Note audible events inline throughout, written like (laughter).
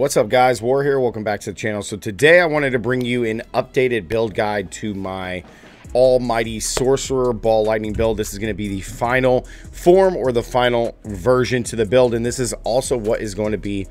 What's up guys, War here, welcome back to the channel. So today I wanted to bring you an updated build guide to my almighty sorcerer ball lightning build. This is going to be the final form or the final version to the build. And this is also what is going to be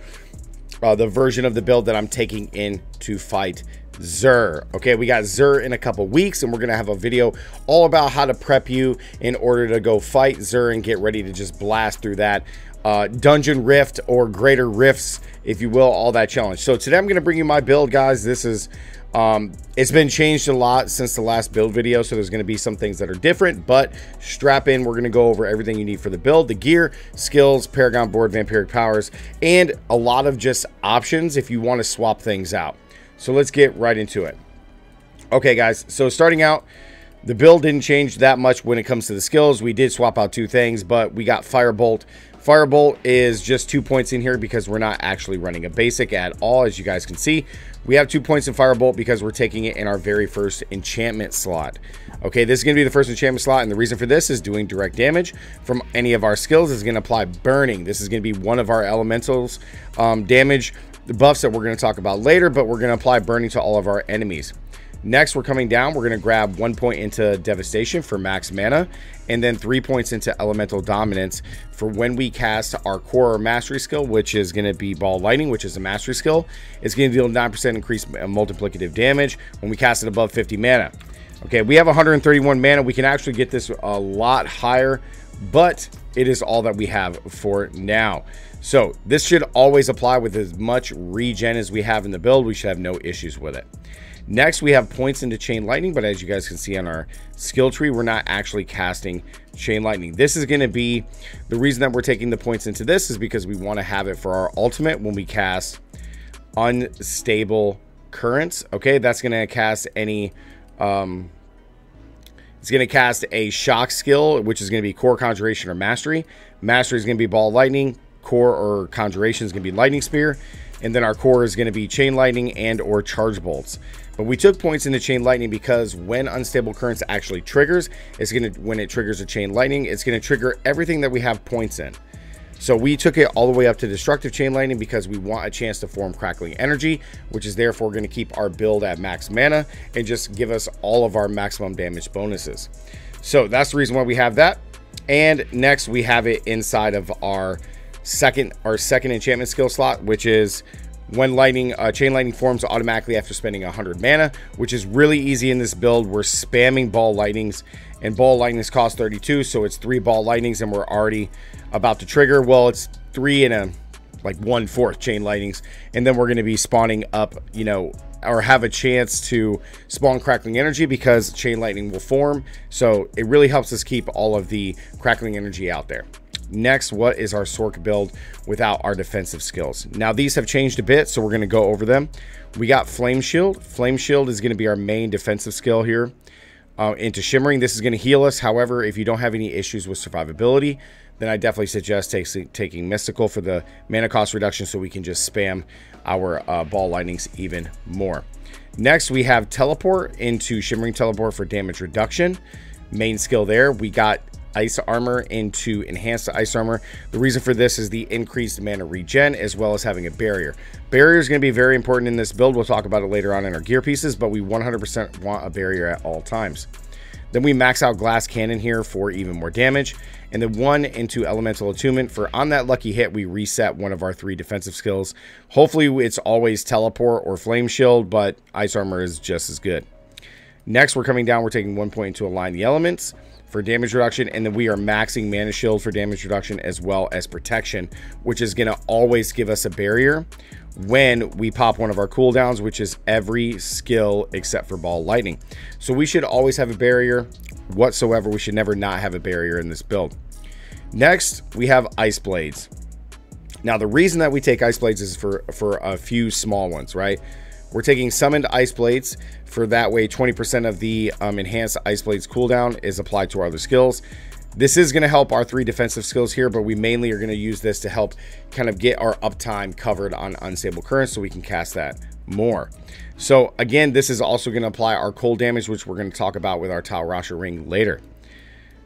uh, the version of the build that I'm taking in to fight Zir. Okay, we got Zir in a couple weeks, and we're gonna have a video all about how to prep you in order to go fight Zir and get ready to just blast through that uh, dungeon rift or greater rifts, if you will, all that challenge. So today I'm going to bring you my build, guys. This is, um, it's been changed a lot since the last build video. So there's going to be some things that are different, but strap in. We're going to go over everything you need for the build, the gear, skills, Paragon board, vampiric powers, and a lot of just options if you want to swap things out. So let's get right into it. Okay, guys. So starting out, the build didn't change that much when it comes to the skills. We did swap out two things, but we got Firebolt Firebolt is just two points in here because we're not actually running a basic at all, as you guys can see. We have two points in Firebolt because we're taking it in our very first enchantment slot. Okay, this is going to be the first enchantment slot, and the reason for this is doing direct damage from any of our skills is going to apply Burning. This is going to be one of our elementals um, damage buffs that we're going to talk about later, but we're going to apply Burning to all of our enemies. Next, we're coming down. We're going to grab one point into Devastation for max mana, and then three points into Elemental Dominance for when we cast our core mastery skill, which is going to be Ball Lightning, which is a mastery skill. It's going to deal 9% increased uh, multiplicative damage when we cast it above 50 mana. Okay, we have 131 mana. We can actually get this a lot higher, but it is all that we have for now. So this should always apply with as much regen as we have in the build. We should have no issues with it. Next, we have points into Chain Lightning, but as you guys can see on our skill tree, we're not actually casting Chain Lightning. This is going to be, the reason that we're taking the points into this is because we want to have it for our ultimate when we cast Unstable Currents. Okay, that's going to cast any, um, it's going to cast a Shock skill, which is going to be Core Conjuration or Mastery. Mastery is going to be Ball Lightning. Core or Conjuration is going to be Lightning Spear and then our core is going to be chain lightning and or charge bolts but we took points in the chain lightning because when unstable currents actually triggers it's going to when it triggers a chain lightning it's going to trigger everything that we have points in. So we took it all the way up to destructive chain lightning because we want a chance to form crackling energy which is therefore going to keep our build at max mana and just give us all of our maximum damage bonuses. So that's the reason why we have that. And next we have it inside of our second our second enchantment skill slot, which is when lightning uh, chain lightning forms automatically after spending 100 mana, which is really easy in this build. We're spamming ball lightnings, and ball lightnings cost 32, so it's three ball lightnings, and we're already about to trigger. Well, it's three and a like one fourth chain lightnings, and then we're going to be spawning up, you know, or have a chance to spawn crackling energy because chain lightning will form. So it really helps us keep all of the crackling energy out there. Next, what is our Sorc build without our defensive skills? Now, these have changed a bit, so we're going to go over them. We got Flame Shield. Flame Shield is going to be our main defensive skill here. Uh, into Shimmering, this is going to heal us. However, if you don't have any issues with survivability, then I definitely suggest take, taking Mystical for the mana cost reduction so we can just spam our uh, Ball Lightnings even more. Next, we have Teleport into Shimmering Teleport for damage reduction. Main skill there. We got ice armor into enhanced ice armor. The reason for this is the increased mana regen as well as having a barrier. Barrier is going to be very important in this build. We'll talk about it later on in our gear pieces, but we 100% want a barrier at all times. Then we max out glass cannon here for even more damage. And then one into elemental attunement for on that lucky hit, we reset one of our three defensive skills. Hopefully it's always teleport or flame shield, but ice armor is just as good. Next, we're coming down. We're taking one point to align the elements for damage reduction, and then we are maxing mana shield for damage reduction as well as protection, which is going to always give us a barrier when we pop one of our cooldowns, which is every skill except for ball lightning. So we should always have a barrier whatsoever. We should never not have a barrier in this build. Next, we have ice blades. Now, the reason that we take ice blades is for, for a few small ones, right? We're taking summoned ice blades for that way 20% of the um, enhanced ice blades cooldown is applied to our other skills. This is going to help our three defensive skills here, but we mainly are going to use this to help kind of get our uptime covered on unstable currents so we can cast that more. So again, this is also going to apply our cold damage, which we're going to talk about with our Tal Rasha ring later.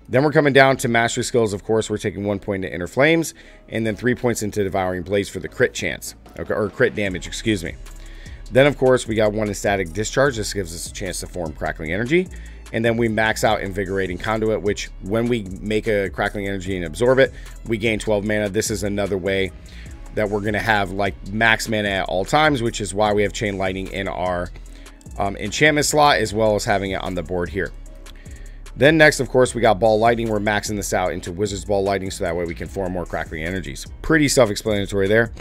Then we're coming down to mastery skills. Of course, we're taking one point into inner flames and then three points into devouring blades for the crit chance okay, or crit damage, excuse me. Then, of course, we got one in static discharge. This gives us a chance to form crackling energy. And then we max out invigorating conduit, which when we make a crackling energy and absorb it, we gain 12 mana. This is another way that we're going to have like max mana at all times, which is why we have chain lightning in our um, enchantment slot as well as having it on the board here. Then next, of course, we got Ball Lightning. We're maxing this out into Wizard's Ball Lightning so that way we can form more Crackling Energies. Pretty self-explanatory there.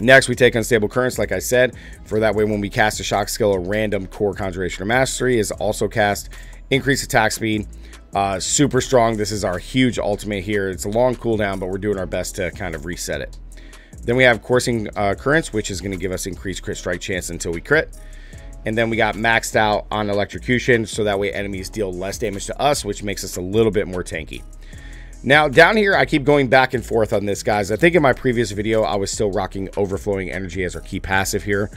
Next, we take Unstable Currents, like I said, for that way when we cast a Shock skill, a random Core Conjuration or Mastery is also cast. Increase attack speed. Uh, super strong. This is our huge ultimate here. It's a long cooldown, but we're doing our best to kind of reset it. Then we have Coursing uh, Currents, which is going to give us increased crit strike chance until we crit. And then we got maxed out on electrocution, so that way enemies deal less damage to us, which makes us a little bit more tanky. Now, down here, I keep going back and forth on this, guys. I think in my previous video, I was still rocking Overflowing Energy as our key passive here.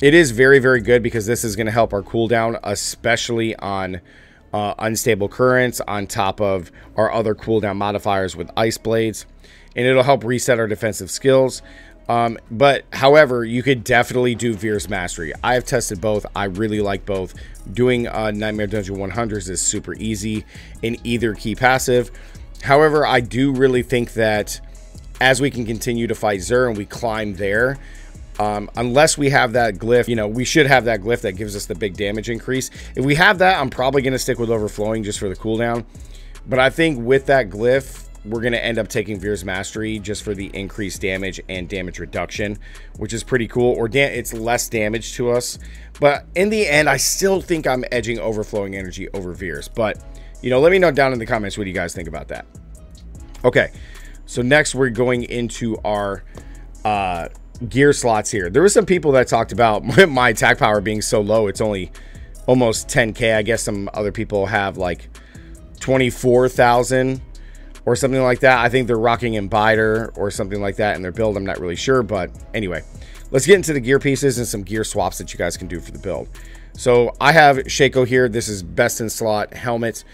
It is very, very good because this is going to help our cooldown, especially on uh, Unstable Currents, on top of our other cooldown modifiers with Ice Blades. And it'll help reset our defensive skills. Um, but however, you could definitely do Vyr's Mastery. I have tested both. I really like both. Doing uh, Nightmare Dungeon 100s is super easy in either key passive. However, I do really think that as we can continue to fight Zir and we climb there, um, unless we have that glyph, you know, we should have that glyph that gives us the big damage increase. If we have that, I'm probably going to stick with Overflowing just for the cooldown. But I think with that glyph, we're going to end up taking Vyr's Mastery just for the increased damage and damage reduction, which is pretty cool. Or it's less damage to us. But in the end, I still think I'm edging Overflowing Energy over Vyr's. But, you know, let me know down in the comments what you guys think about that. Okay, so next we're going into our uh, gear slots here. There were some people that talked about (laughs) my attack power being so low. It's only almost 10k. I guess some other people have like 24,000 or something like that. I think they're rocking Imbider or something like that in their build. I'm not really sure, but anyway, let's get into the gear pieces and some gear swaps that you guys can do for the build. So I have Shako here. This is best in slot helmet.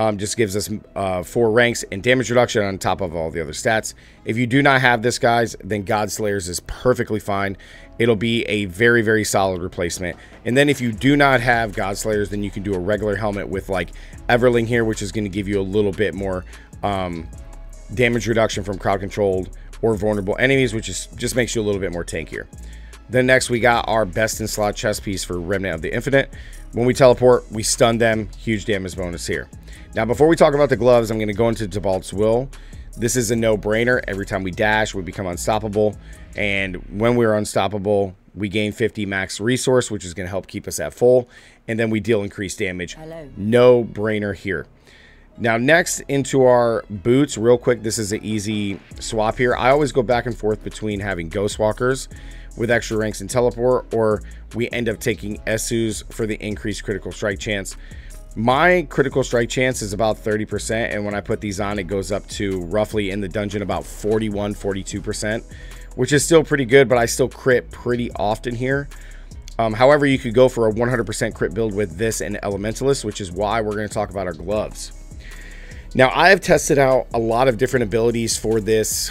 Um, just gives us uh, four ranks and damage reduction on top of all the other stats. If you do not have this, guys, then Godslayers is perfectly fine. It'll be a very, very solid replacement. And then if you do not have Godslayers, then you can do a regular helmet with like Everling here, which is going to give you a little bit more um, damage reduction from crowd controlled or vulnerable enemies, which is just makes you a little bit more tankier. Then next we got our best in slot chess piece for Remnant of the Infinite. When we teleport, we stun them. Huge damage bonus here. Now, before we talk about the gloves, I'm going to go into Tibault's Will. This is a no-brainer. Every time we dash, we become unstoppable. And when we're unstoppable, we gain 50 max resource, which is going to help keep us at full. And then we deal increased damage. No-brainer here. Now, next into our boots, real quick, this is an easy swap here. I always go back and forth between having Ghost Walkers with extra ranks and teleport, or we end up taking Esu's for the increased critical strike chance. My critical strike chance is about 30%, and when I put these on, it goes up to roughly in the dungeon about 41, 42%, which is still pretty good, but I still crit pretty often here. Um, however, you could go for a 100% crit build with this and Elementalist, which is why we're going to talk about our gloves. Now, I have tested out a lot of different abilities for this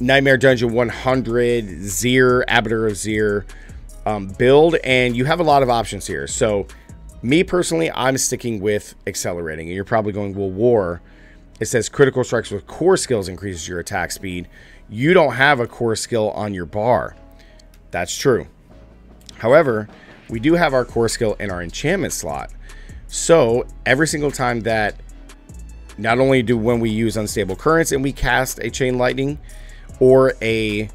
Nightmare Dungeon 100 Zir, Abattoir of Zir um, build, and you have a lot of options here. So, me personally, I'm sticking with accelerating, and you're probably going, well, War, it says critical strikes with core skills increases your attack speed. You don't have a core skill on your bar. That's true. However, we do have our core skill in our enchantment slot. So every single time that not only do when we use unstable currents and we cast a chain lightning or a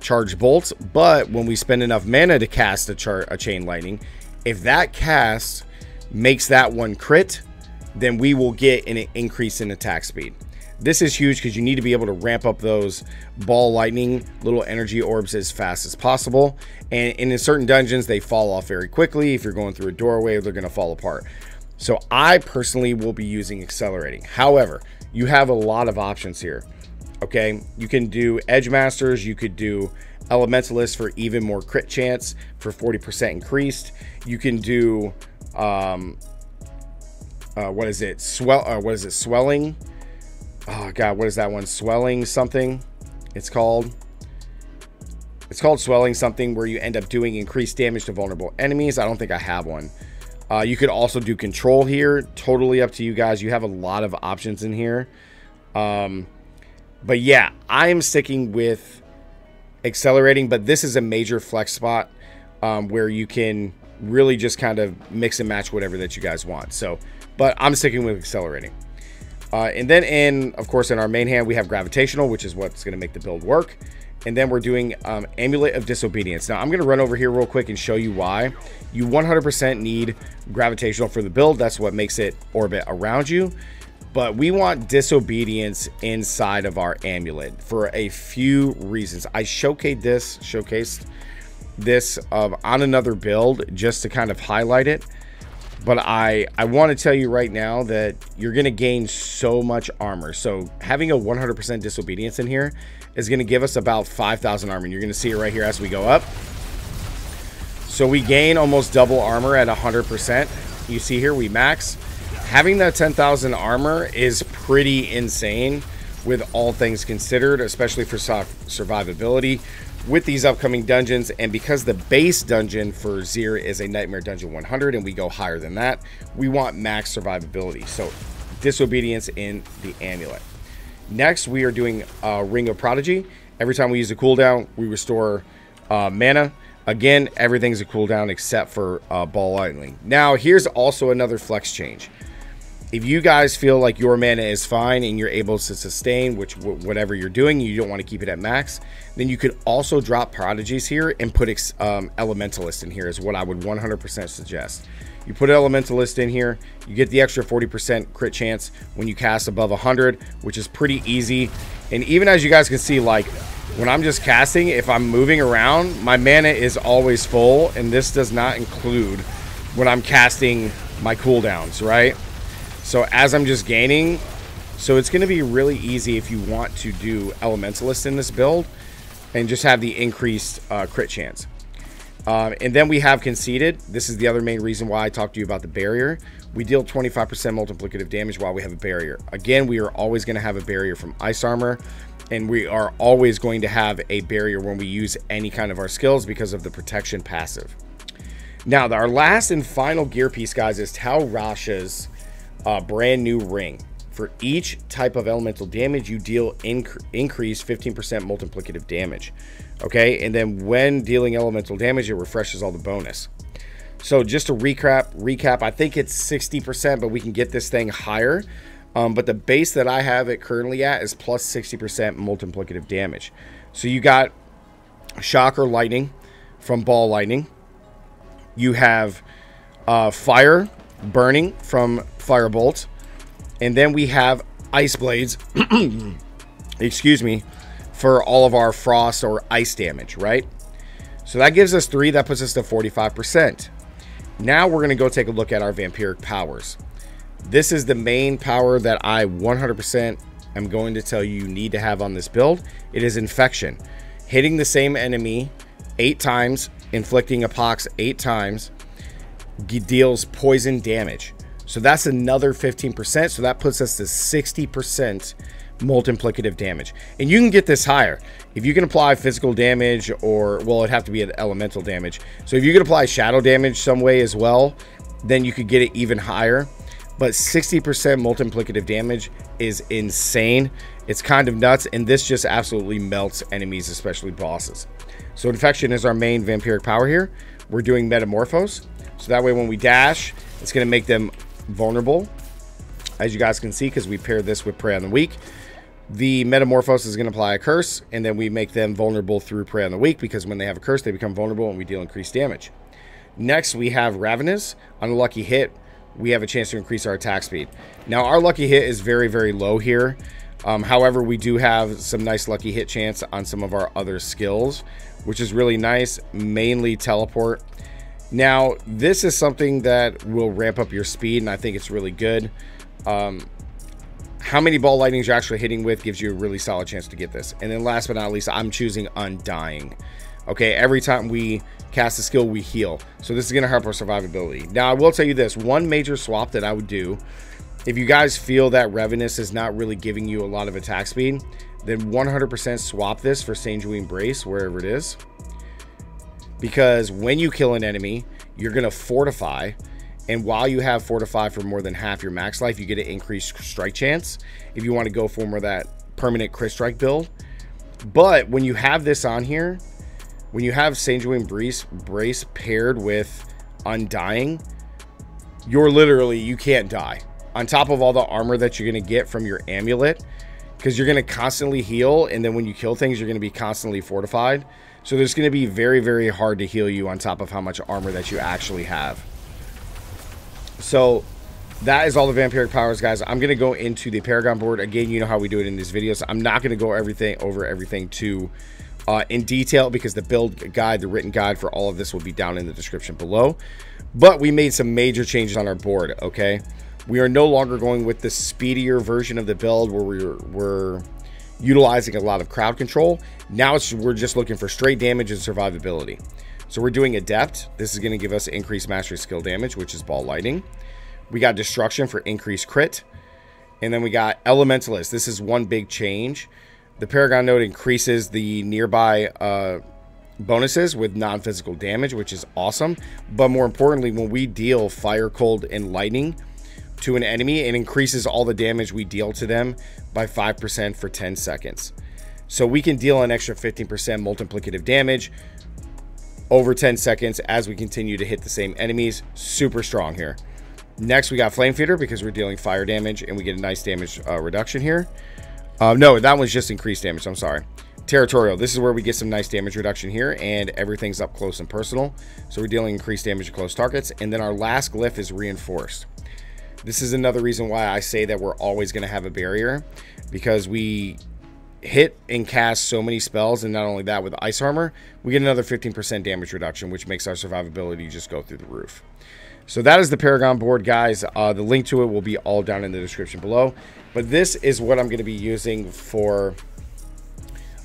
charge bolt, but when we spend enough mana to cast a, a chain lightning, if that cast makes that one crit, then we will get an increase in attack speed. This is huge because you need to be able to ramp up those ball lightning little energy orbs as fast as possible. And in certain dungeons, they fall off very quickly. If you're going through a doorway, they're going to fall apart. So I personally will be using accelerating. However, you have a lot of options here. Okay, you can do Edge Masters, you could do Elementalist for even more crit chance for 40% increased. You can do um, uh, what is it? Swell. Uh, what is it? Swelling. Oh god, what is that one? Swelling something. It's called. It's called swelling something where you end up doing increased damage to vulnerable enemies. I don't think I have one. Uh, you could also do control here. Totally up to you guys. You have a lot of options in here. Um, but yeah, I'm sticking with accelerating, but this is a major flex spot um, where you can really just kind of mix and match whatever that you guys want. So, but I'm sticking with accelerating. Uh, and then in, of course, in our main hand, we have gravitational, which is what's going to make the build work. And then we're doing um, Amulet of Disobedience. Now, I'm going to run over here real quick and show you why. You 100% need gravitational for the build. That's what makes it orbit around you. But we want disobedience inside of our amulet for a few reasons. I showcased this, showcased this uh, on another build just to kind of highlight it. But I, I want to tell you right now that you're going to gain so much armor. So having a 100% disobedience in here is going to give us about 5,000 armor. And you're going to see it right here as we go up. So we gain almost double armor at 100%. You see here, we max having that 10,000 armor is pretty insane with all things considered, especially for survivability with these upcoming dungeons. And because the base dungeon for Zir is a Nightmare Dungeon 100 and we go higher than that, we want max survivability. So disobedience in the amulet. Next, we are doing a Ring of Prodigy. Every time we use a cooldown, we restore uh, mana. Again, everything's a cooldown except for uh, Ball Lightning. Now, here's also another flex change if you guys feel like your mana is fine and you're able to sustain which whatever you're doing you don't want to keep it at max then you could also drop prodigies here and put um, elementalist in here is what i would 100% suggest you put elementalist in here you get the extra 40% crit chance when you cast above 100 which is pretty easy and even as you guys can see like when i'm just casting if i'm moving around my mana is always full and this does not include when i'm casting my cooldowns right so as I'm just gaining, so it's going to be really easy if you want to do Elementalist in this build and just have the increased uh, crit chance. Um, and then we have conceited. This is the other main reason why I talked to you about the barrier. We deal 25% multiplicative damage while we have a barrier. Again, we are always going to have a barrier from Ice Armor. And we are always going to have a barrier when we use any kind of our skills because of the protection passive. Now, our last and final gear piece, guys, is Tal Rasha's a brand new ring. For each type of elemental damage, you deal inc increase 15% multiplicative damage. Okay, and then when dealing elemental damage, it refreshes all the bonus. So just to recap, recap, I think it's 60%, but we can get this thing higher. Um, but the base that I have it currently at is plus 60% multiplicative damage. So you got shock or lightning from ball lightning. You have uh, fire burning from firebolt. And then we have ice blades, (clears throat) excuse me, for all of our frost or ice damage, right? So that gives us three. That puts us to 45%. Now we're going to go take a look at our vampiric powers. This is the main power that I 100% am going to tell you you need to have on this build. It is infection. Hitting the same enemy eight times, inflicting a pox eight times, deals poison damage. So that's another 15%. So that puts us to 60% multiplicative damage. And you can get this higher. If you can apply physical damage or, well, it'd have to be an elemental damage. So if you could apply shadow damage some way as well, then you could get it even higher. But 60% multiplicative damage is insane. It's kind of nuts. And this just absolutely melts enemies, especially bosses. So infection is our main vampiric power here. We're doing metamorphose. So that way when we dash, it's going to make them vulnerable. As you guys can see, because we paired this with Prey on the Weak. The Metamorphose is going to apply a curse, and then we make them vulnerable through Prey on the Weak, because when they have a curse, they become vulnerable and we deal increased damage. Next, we have Ravenous. On a lucky hit, we have a chance to increase our attack speed. Now, our lucky hit is very, very low here. Um, however, we do have some nice lucky hit chance on some of our other skills, which is really nice. Mainly teleport now, this is something that will ramp up your speed, and I think it's really good. Um, how many ball lightnings you're actually hitting with gives you a really solid chance to get this. And then last but not least, I'm choosing Undying. Okay, every time we cast a skill, we heal. So this is going to help our survivability. Now, I will tell you this. One major swap that I would do, if you guys feel that Ravenous is not really giving you a lot of attack speed, then 100% swap this for Sanguine Brace, wherever it is. Because when you kill an enemy, you're going to fortify. And while you have fortify for more than half your max life, you get an increased strike chance. If you want to go for more that permanent crit strike build. But when you have this on here, when you have Sanguine Brace, Brace paired with Undying, you're literally, you can't die. On top of all the armor that you're going to get from your amulet, because you're going to constantly heal, and then when you kill things, you're going to be constantly fortified. So there's going to be very, very hard to heal you on top of how much armor that you actually have. So that is all the vampiric powers, guys. I'm going to go into the Paragon board. Again, you know how we do it in these videos. I'm not going to go everything over everything too uh, in detail because the build guide, the written guide for all of this will be down in the description below. But we made some major changes on our board, okay? We are no longer going with the speedier version of the build where we're, we're utilizing a lot of crowd control. Now it's we're just looking for straight damage and survivability. So we're doing Adept. This is going to give us increased mastery skill damage, which is ball lightning. We got Destruction for increased crit. And then we got Elementalist. This is one big change. The Paragon node increases the nearby uh, bonuses with non-physical damage, which is awesome. But more importantly, when we deal Fire, Cold, and Lightning to an enemy, it increases all the damage we deal to them by 5% for 10 seconds. So we can deal an extra 15% multiplicative damage over 10 seconds as we continue to hit the same enemies. Super strong here. Next, we got Flame Feeder because we're dealing fire damage and we get a nice damage uh, reduction here. Uh, no, that was just increased damage. I'm sorry. Territorial. This is where we get some nice damage reduction here, and everything's up close and personal. So we're dealing increased damage to close targets. And then our last glyph is reinforced. This is another reason why I say that we're always going to have a barrier, because we hit and cast so many spells, and not only that, with Ice Armor, we get another 15% damage reduction, which makes our survivability just go through the roof. So that is the Paragon board, guys. Uh, the link to it will be all down in the description below. But this is what I'm going to be using for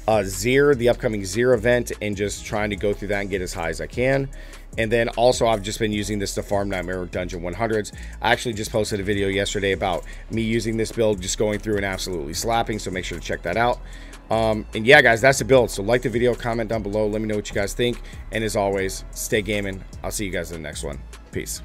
uh, Zir, the upcoming Zir event, and just trying to go through that and get as high as I can. And then also, I've just been using this to farm Nightmare Dungeon 100s. I actually just posted a video yesterday about me using this build, just going through and absolutely slapping, so make sure to check that out. Um, and yeah, guys, that's the build. So like the video, comment down below, let me know what you guys think. And as always, stay gaming. I'll see you guys in the next one. Peace.